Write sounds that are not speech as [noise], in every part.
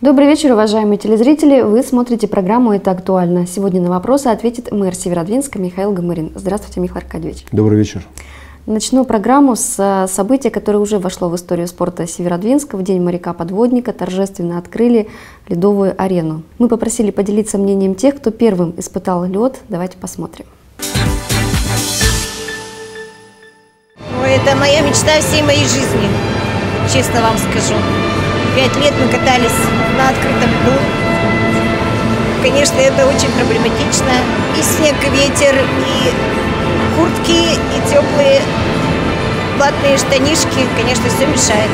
Добрый вечер, уважаемые телезрители. Вы смотрите программу «Это актуально». Сегодня на вопросы ответит мэр Северодвинска Михаил Гамырин. Здравствуйте, Михаил Аркадьевич. Добрый вечер. Начну программу с э, события, которое уже вошло в историю спорта Северодвинска. В День моряка-подводника торжественно открыли ледовую арену. Мы попросили поделиться мнением тех, кто первым испытал лед. Давайте посмотрим. Ой, это моя мечта всей моей жизни, честно вам скажу. Пять лет мы катались на открытом льду. Конечно, это очень проблематично. И снег, и ветер, и куртки, и теплые платные штанишки. Конечно, все мешает.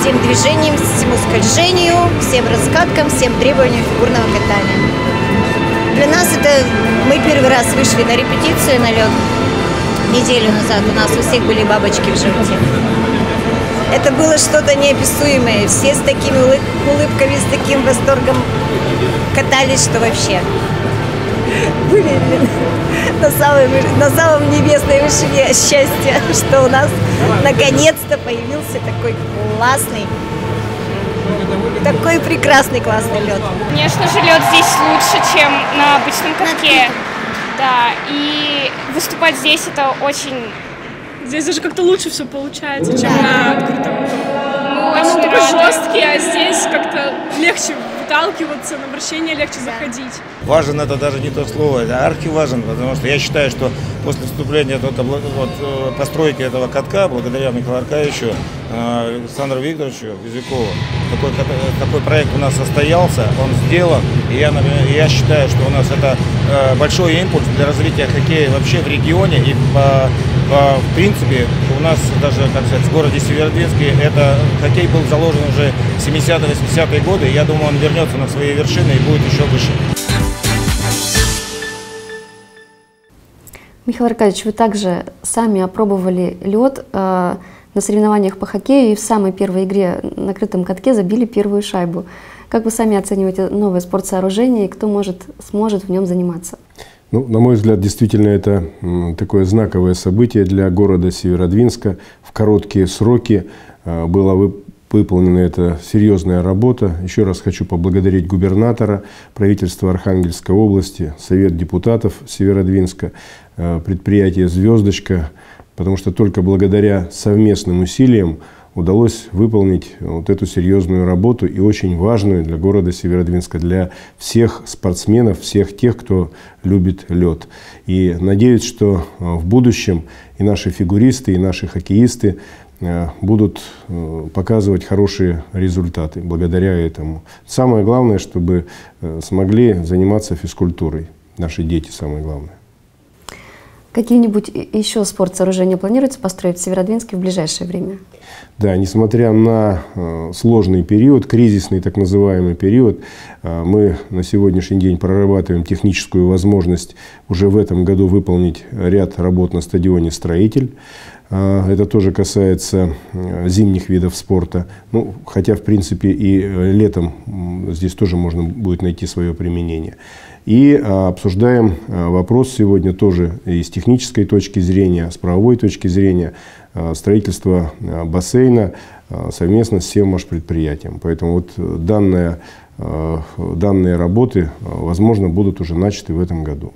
Всем движениям, всему скольжению, всем раскаткам, всем требованиям фигурного катания. Для нас это... Мы первый раз вышли на репетицию на лед неделю назад. У нас у всех были бабочки в животе. Это было что-то неописуемое. Все с такими улыбками, с таким восторгом катались, что вообще были на, самой, на самом небесной вышине счастья, что у нас наконец-то появился такой классный, такой прекрасный классный лед. Конечно же, лед здесь лучше, чем на обычном катке. Да, и выступать здесь это очень Здесь даже как-то лучше все получается, чем на открытом. Ну, Там такой жесткий, а здесь как-то легче выталкиваться, на вращение легче заходить. Важен это даже не то слово, это архиважен, потому что я считаю, что после вступления только вот, э, постройки этого катка, благодаря Михаилу Аркадьевичу, э, Александру Викторовичу Визюкову, такой, такой проект у нас состоялся, он сделан, и я, я считаю, что у нас это э, большой импульс для развития хоккея вообще в регионе и по, в принципе у нас даже, как сказать, в городе Северодвинске это хоккей был заложен уже 70-80-е годы, я думаю, он вернется на свои вершины и будет еще выше. Михаил Аркадьевич, вы также сами опробовали лед э, на соревнованиях по хоккею и в самой первой игре на крытом катке забили первую шайбу. Как вы сами оцениваете новое спортсооружение и кто может, сможет в нем заниматься? Ну, на мой взгляд, действительно это такое знаковое событие для города Северодвинска. В короткие сроки э, было выполнена эта серьезная работа. Еще раз хочу поблагодарить губернатора, правительство Архангельской области, Совет депутатов Северодвинска, э, предприятие «Звездочка», потому что только благодаря совместным усилиям удалось выполнить вот эту серьезную работу и очень важную для города Северодвинска, для всех спортсменов, всех тех, кто любит лед. И надеюсь, что э, в будущем и наши фигуристы, и наши хоккеисты Э, будут э, показывать хорошие результаты благодаря этому. Самое главное, чтобы смогли заниматься физкультурой. Наши дети самое главное. Какие-нибудь еще спортсооружения планируется построить в Северодвинске в ближайшее время? Да, несмотря на сложный период, кризисный так называемый период, мы на сегодняшний день прорабатываем техническую возможность уже в этом году выполнить ряд работ на стадионе «Строитель». А, это тоже касается э, зимних видов спорта. Ну, хотя, в принципе, и э, летом здесь тоже можно будет найти свое применение. И а, обсуждаем э, вопрос сегодня тоже и с технической точки зрения, с правовой точки зрения строительства бассейна совместно с всем предприятием. Поэтому вот данная, данные работы, возможно, будут уже начаты в этом году.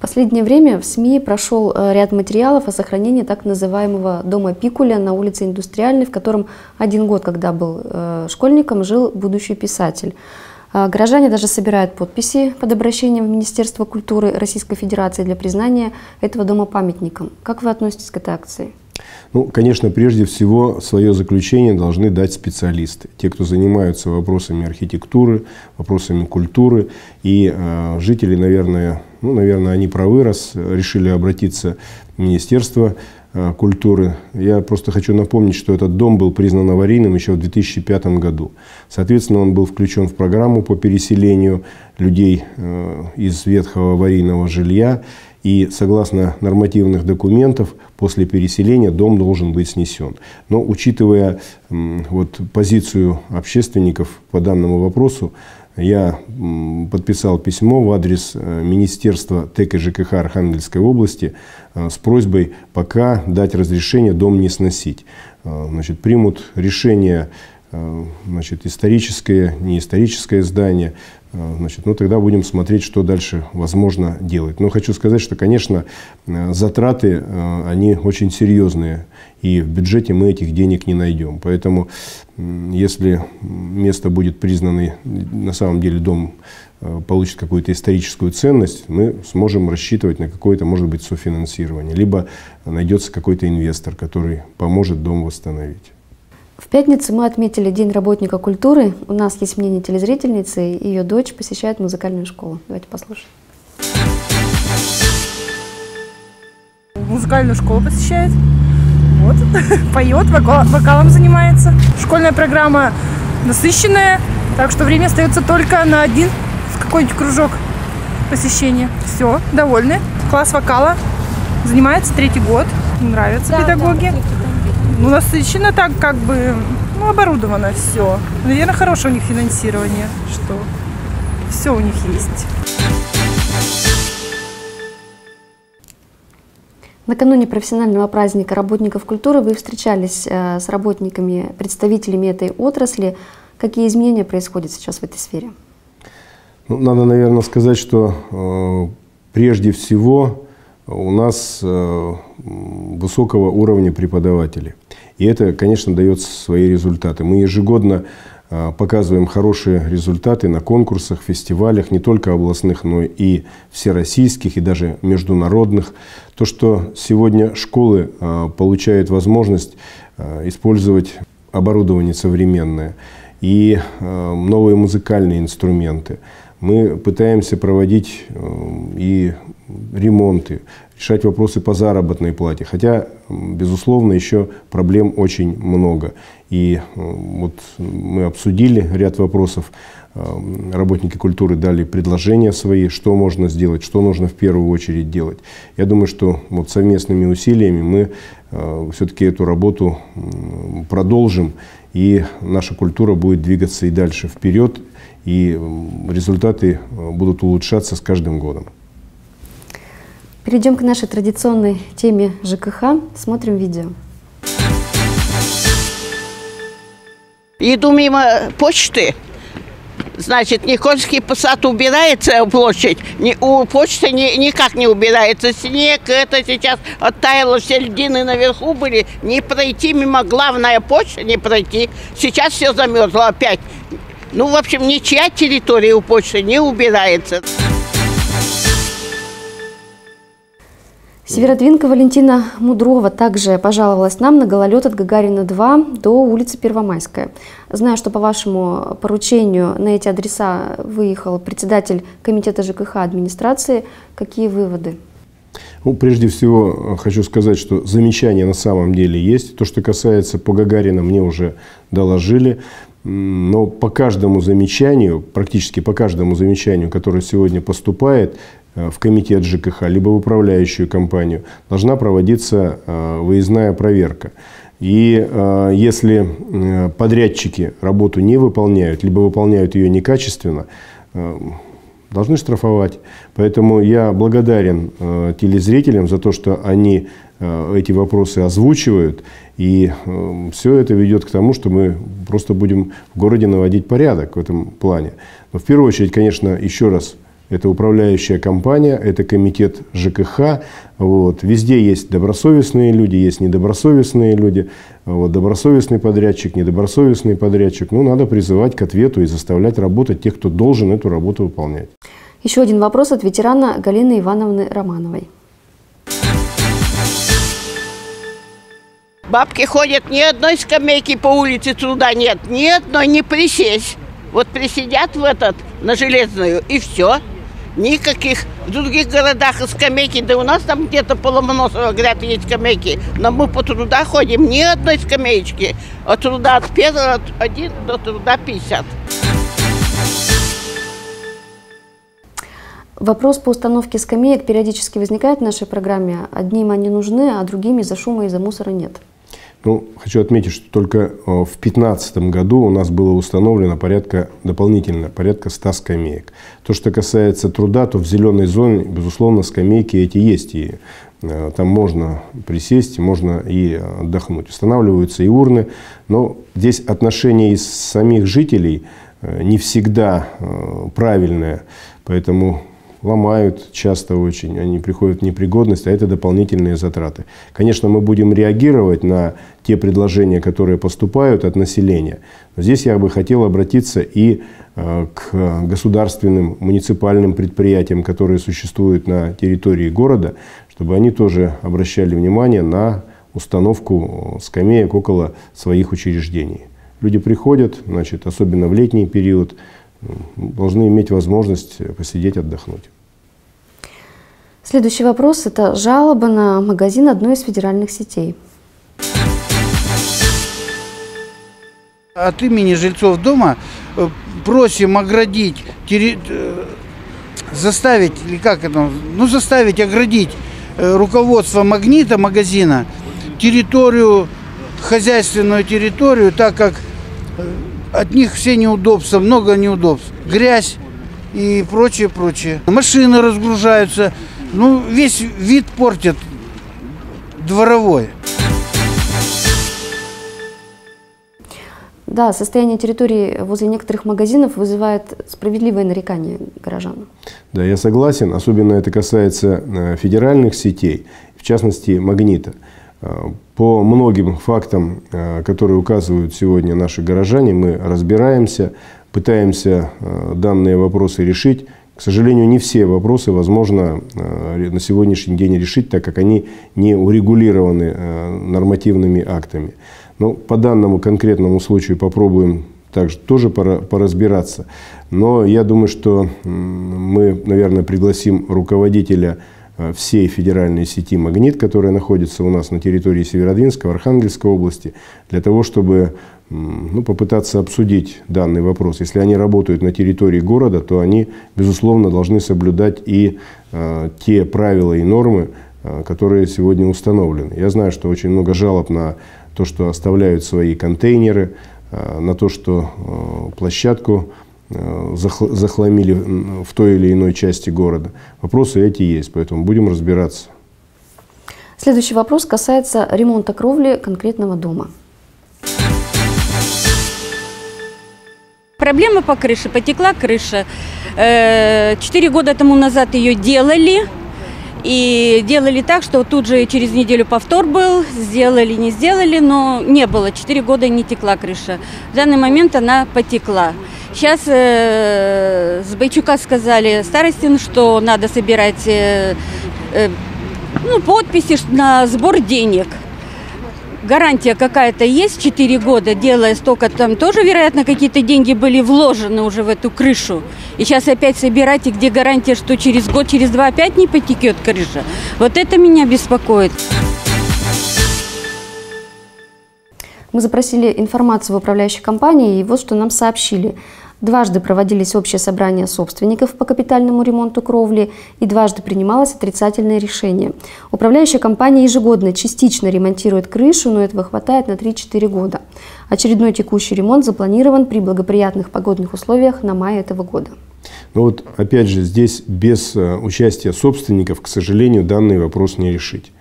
В последнее время в СМИ прошел э, ряд материалов о сохранении так называемого дома Пикуля на улице Индустриальной, в котором один год, когда был э, школьником, жил будущий писатель. А горожане даже собирают подписи под обращением в Министерство культуры Российской Федерации для признания этого дома памятником. Как вы относитесь к этой акции? Ну, конечно, прежде всего свое заключение должны дать специалисты, те, кто занимаются вопросами архитектуры, вопросами культуры. И э, жители, наверное, ну, наверное, они правы, раз решили обратиться в Министерство э, культуры. Я просто хочу напомнить, что этот дом был признан аварийным еще в 2005 году. Соответственно, он был включен в программу по переселению людей э, из ветхого аварийного жилья. И согласно нормативных документов, после переселения дом должен быть снесен. Но учитывая вот, позицию общественников по данному вопросу, я подписал письмо в адрес э, Министерства ТЭК и ЖКХ Архангельской области э, с просьбой пока дать разрешение дом не сносить. Э, значит, примут решение значит, историческое, не историческое здание. Значит, ну, тогда будем смотреть, что дальше возможно делать. Но хочу сказать, что, конечно, затраты, они очень серьезные. И в бюджете мы этих денег не найдем. Поэтому, если место будет признано, на самом деле дом Э, получит какую-то историческую ценность, мы сможем рассчитывать на какое-то, может быть, софинансирование. Либо найдется какой-то инвестор, который поможет дом восстановить. В пятницу мы отметили День работника культуры. У нас есть мнение телезрительницы. Ее дочь посещает музыкальную школу. Давайте послушаем. Музыкальную школу посещает. Вот. [laughs] Поет, вокалом занимается. Школьная программа насыщенная, так что время остается только на один какой-нибудь кружок посещения. Все, довольны. Класс вокала. Занимается третий год. Нравятся да, педагоги. Да, ну, насыщенно так, как бы, ну, оборудовано все. Наверное, хорошее у них финансирование, что все у них есть. Накануне профессионального праздника работников культуры вы встречались э, с работниками, представителями этой отрасли. Какие изменения происходят сейчас в этой сфере? Ну, надо, наверное, сказать, что э, прежде всего у нас э, высокого уровня преподаватели. И это, конечно, дает свои результаты. Мы ежегодно э, показываем хорошие результаты на конкурсах, фестивалях, не только областных, но и всероссийских, и даже международных. То, что сегодня школы э, получают возможность э, использовать оборудование современное и новые музыкальные инструменты – мы пытаемся проводить и ремонты, решать вопросы по заработной плате. Хотя, безусловно, еще проблем очень много. И э, вот мы обсудили ряд вопросов. Э, работники культуры дали предложения свои, что можно сделать, что нужно в первую очередь делать. Я думаю, что вот совместными усилиями мы все-таки эту работу продолжим, и наша культура будет двигаться и дальше вперед, и результаты э, будут улучшаться с каждым годом. Перейдем к нашей традиционной теме ЖКХ. Смотрим видео. Иду мимо почты, значит, Никольский посад убирается площадь, у почты ни, никак не убирается. Снег, это сейчас оттаяло, все льдины наверху были, не пройти мимо главная почта, не пройти. Сейчас все замерзло опять. Ну, в общем, ничья территория у почты не убирается. Северодвинка Валентина Мудрова также пожаловалась нам на гололед от Гагарина-2 до улицы Первомайская. Знаю, что по вашему поручению на эти адреса выехал председатель комитета ЖКХ администрации. Какие выводы? Ну, прежде всего, хочу сказать, что замечания на самом деле есть. То, что касается по Гагарина, мне уже доложили. Но по каждому замечанию, практически по каждому замечанию, которое сегодня поступает в комитет ЖКХ, либо в управляющую компанию, должна проводиться э, выездная проверка. И э, если подрядчики работу не выполняют, либо выполняют ее некачественно, должны штрафовать. Поэтому я благодарен телезрителям за то, что они эти вопросы озвучивают и э, все это ведет к тому, что мы просто будем в городе наводить порядок в этом плане. Но в первую очередь, конечно, еще раз, это управляющая компания, это комитет ЖКХ. Вот. Везде есть добросовестные люди, есть недобросовестные люди. Вот. Добросовестный подрядчик, недобросовестный подрядчик. Ну, надо призывать к ответу и заставлять работать тех, кто должен эту работу выполнять. Еще один вопрос от ветерана Галины Ивановны Романовой. Бабки ходят, ни одной скамейки по улице труда нет, ни одной не присесть. Вот присидят в этот, на железную, и все. Никаких в других городах скамейки, да у нас там где-то по Ломоносово, говорят, есть скамейки. Но мы по труда ходим, ни одной скамеечки. От труда от первого, от один до труда 50. Вопрос по установке скамеек периодически возникает в нашей программе. Одним они нужны, а другим из-за шума и из-за мусора нет. Ну, хочу отметить, что только э, в 2015 году у нас было установлено порядка, дополнительно порядка 100 скамеек. То, что касается труда, то в зеленой зоне, безусловно, скамейки эти есть. И э, там можно присесть, можно и отдохнуть. Устанавливаются и урны, но здесь отношение из самих жителей э, не всегда правильное. Поэтому ломают часто очень, они приходят в непригодность, а это дополнительные затраты. Конечно, мы будем реагировать на те предложения, которые поступают от населения. Но здесь я бы хотел обратиться и э, к государственным муниципальным предприятиям, которые существуют на территории города, чтобы они тоже обращали внимание на установку скамеек около своих учреждений. Люди приходят, значит, особенно в летний период, должны иметь возможность посидеть, отдохнуть. Следующий вопрос – это жалоба на магазин одной из федеральных сетей. От имени жильцов дома э, просим оградить, э, заставить, или как это, ну заставить оградить э, руководство магнита магазина территорию, хозяйственную территорию, так как от них все неудобства, много неудобств. Грязь и прочее, прочее. Машины разгружаются, ну, весь вид портит дворовой. Да, состояние территории возле некоторых магазинов вызывает справедливое нарекание горожан. Да, я согласен. Особенно это касается э, федеральных сетей, в частности «Магнита». Э, по многим фактам, э, которые указывают сегодня наши горожане, мы разбираемся, пытаемся э, данные вопросы решить. К сожалению, не все вопросы возможно на сегодняшний день решить, так как они не урегулированы нормативными актами. Но по данному конкретному случаю попробуем также тоже поразбираться. Но я думаю, что мы, наверное, пригласим руководителя Э, всей федеральной сети «Магнит», которая находится у нас на территории Северодвинска, Архангельской области, для того, чтобы ну, попытаться обсудить данный вопрос. Если они работают на территории города, то они, безусловно, должны соблюдать и э, те правила и нормы, э, которые сегодня установлены. Я знаю, что очень много жалоб на то, что оставляют свои контейнеры, э, на то, что э, площадку Э, захламили в той или иной части города. Вопросы эти есть, поэтому будем разбираться. Следующий вопрос касается ремонта кровли конкретного дома. Проблема по крыше, потекла крыша. Э, четыре года тому назад ее делали. И делали так, что тут же через неделю повтор был, сделали, не сделали, но не было. Четыре года не текла крыша. В данный момент она потекла. Сейчас э, с Бойчука сказали Старостин, что надо собирать э, э, ну, подписи на сбор денег. Гарантия какая-то есть 4 года, делая столько, там тоже, вероятно, какие-то деньги были вложены уже в эту крышу. И сейчас опять собирать, и где гарантия, что через год, через два опять не потекет крыша. Вот это меня беспокоит. Мы запросили информацию в управляющей компании, и вот что нам сообщили. Дважды проводились общие собрания собственников по капитальному ремонту кровли и дважды принималось отрицательное решение. Управляющая компания ежегодно частично ремонтирует крышу, но этого хватает на 3-4 года. Очередной текущий ремонт запланирован при благоприятных погодных условиях на мае этого года. Но вот опять же здесь без э, участия собственников, к сожалению, данный вопрос не решить.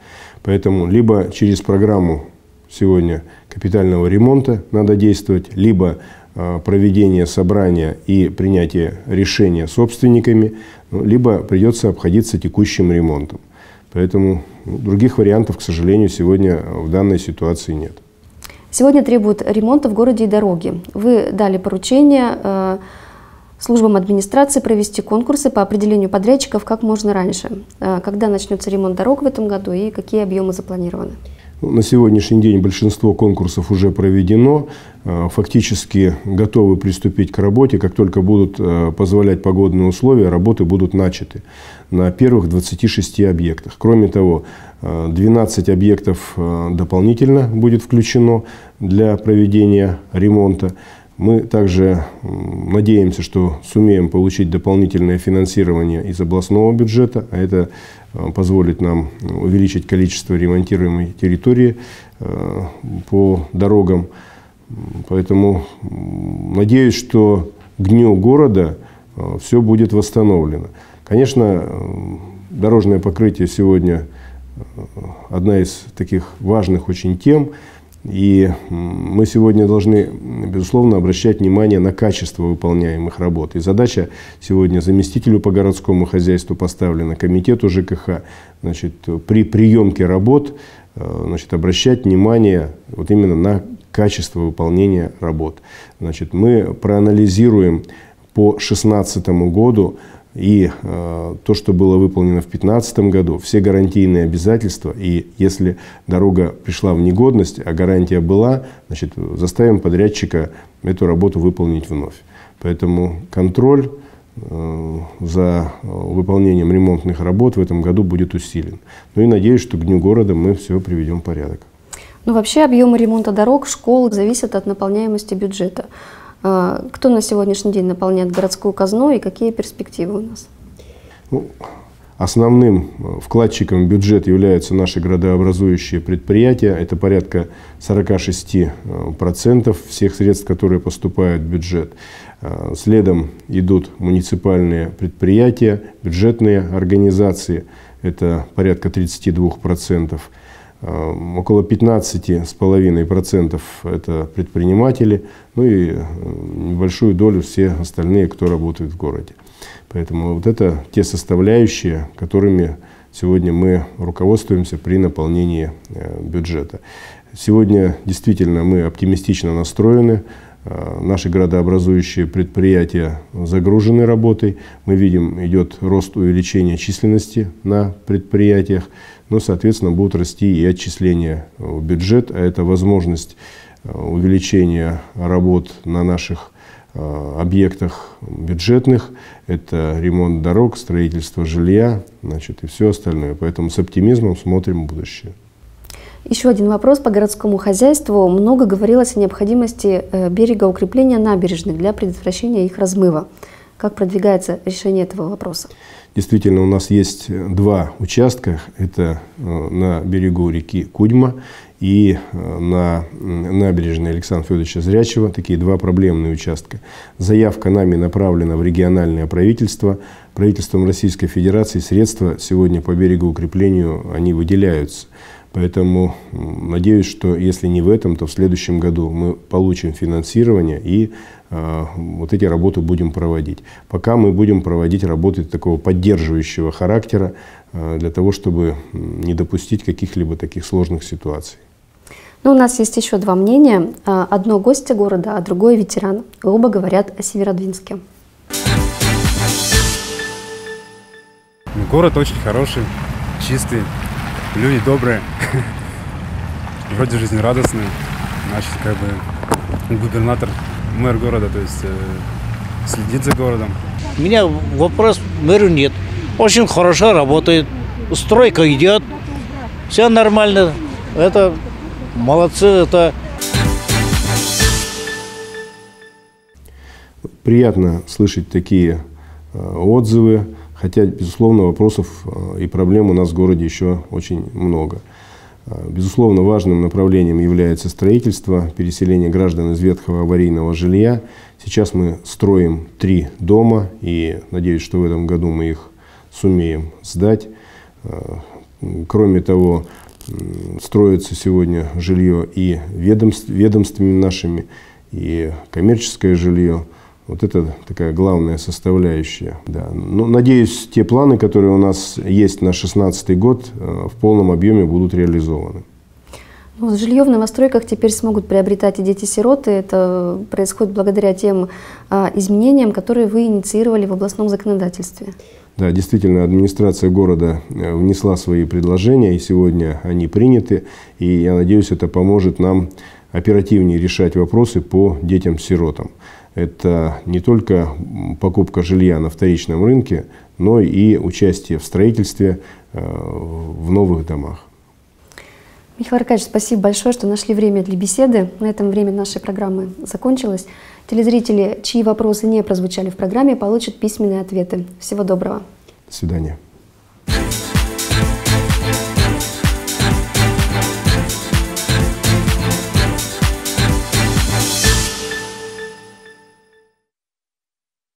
Поэтому либо через программу сегодня капитального ремонта надо действовать, либо Э, проведение собрания и принятие решения собственниками, ну, либо придется обходиться текущим ремонтом. Поэтому ну, других вариантов, к сожалению, сегодня в данной ситуации нет. Сегодня требуют ремонта в городе и дороги. Вы дали поручение э, службам администрации провести конкурсы по определению подрядчиков как можно раньше. Э, когда начнется ремонт дорог в этом году и какие объемы запланированы? На сегодняшний день большинство конкурсов уже проведено. Э, фактически готовы приступить к работе. Как только будут э, позволять погодные условия, работы будут начаты на первых 26 объектах. Кроме того, 12 э, объектов дополнительно будет включено для проведения ремонта. Мы также надеемся, что сумеем получить дополнительное финансирование из областного бюджета, а это позволит нам увеличить количество ремонтируемой территории по дорогам. Поэтому надеюсь, что к дню города все будет восстановлено. Конечно, дорожное покрытие сегодня одна из таких важных очень тем. И мы сегодня должны, безусловно, обращать внимание на качество выполняемых работ. И задача сегодня заместителю по городскому хозяйству поставлена, комитету ЖКХ, значит, при приемке работ э, значит, обращать внимание вот именно на качество выполнения работ. Значит, мы проанализируем по 2016 году и э, то, что было выполнено в 2015 году, все гарантийные обязательства, и если дорога пришла в негодность, а гарантия была, значит, заставим подрядчика эту работу выполнить вновь. Поэтому контроль э, за выполнением ремонтных работ в этом году будет усилен. Ну и надеюсь, что к Дню города мы все приведем в порядок. Ну, вообще объемы ремонта дорог, школ зависят от наполняемости бюджета. А, кто на сегодняшний день наполняет городскую казну и какие перспективы у нас? Ну, основным э, вкладчиком в бюджет являются наши градообразующие предприятия. Это порядка 46% э, всех средств, которые поступают в бюджет. Э, следом идут муниципальные предприятия, бюджетные организации. Это порядка 32%. Около 15,5% это предприниматели, ну и э, небольшую долю все остальные, кто работает в городе. Поэтому вот это те составляющие, которыми сегодня мы руководствуемся при наполнении э, бюджета. Сегодня действительно мы оптимистично настроены. Э, наши градообразующие предприятия загружены работой. Мы видим, идет рост увеличения численности на предприятиях но, соответственно, будут расти и отчисления в бюджет, а это возможность э, увеличения работ на наших э, объектах бюджетных, это ремонт дорог, строительство жилья, значит, и все остальное. Поэтому с оптимизмом смотрим в будущее. Еще один вопрос по городскому хозяйству. Много говорилось о необходимости э, берега укрепления набережных для предотвращения их размыва. Как продвигается решение этого вопроса? Действительно, у нас есть два участка. Это э, на берегу реки Кудьма и э, на набережной Александра Федоровича Зрячего. Такие два проблемные участка. Заявка нами направлена в региональное правительство. Правительством Российской Федерации средства сегодня по берегу укреплению они выделяются. Поэтому надеюсь, что если не в этом, то в следующем году мы получим финансирование и э, вот эти работы будем проводить. Пока мы будем проводить работы такого поддерживающего характера э, для того, чтобы не допустить каких-либо таких сложных ситуаций. Ну, у нас есть еще два мнения. А, одно гостя города, а другое ветеран. Оба говорят о Северодвинске. Город очень хороший, чистый, люди добрые, [laughs] вроде жизнерадостные. Значит, как бы губернатор, мэр города, то есть э, следит за городом. У меня вопрос мэру нет. Очень хорошо работает, стройка идет, все нормально. Это молодцы, это приятно слышать такие э, отзывы. Хотя, безусловно, вопросов э, и проблем у нас в городе еще очень много. Э, безусловно, важным направлением является строительство, переселение граждан из ветхого аварийного жилья. Сейчас мы строим три дома, и надеюсь, что в этом году мы их сумеем сдать. Э, кроме того, строится сегодня жилье и ведомств, ведомствами нашими, и коммерческое жилье – вот это такая главная составляющая. Да. Ну, надеюсь, те планы, которые у нас есть на 2016 год, э, в полном объеме будут реализованы. Ну, жилье в новостройках теперь смогут приобретать и дети-сироты. Это происходит благодаря тем а, изменениям, которые вы инициировали в областном законодательстве. Да, действительно, администрация города э, внесла свои предложения, и сегодня они приняты. И я надеюсь, это поможет нам оперативнее решать вопросы по детям-сиротам это не только покупка жилья на вторичном рынке, но и участие в строительстве э, в новых домах. Михаил Аркадьевич, спасибо большое, что нашли время для беседы. На этом время нашей программы закончилось. Телезрители, чьи вопросы не прозвучали в программе, получат письменные ответы. Всего доброго. До свидания.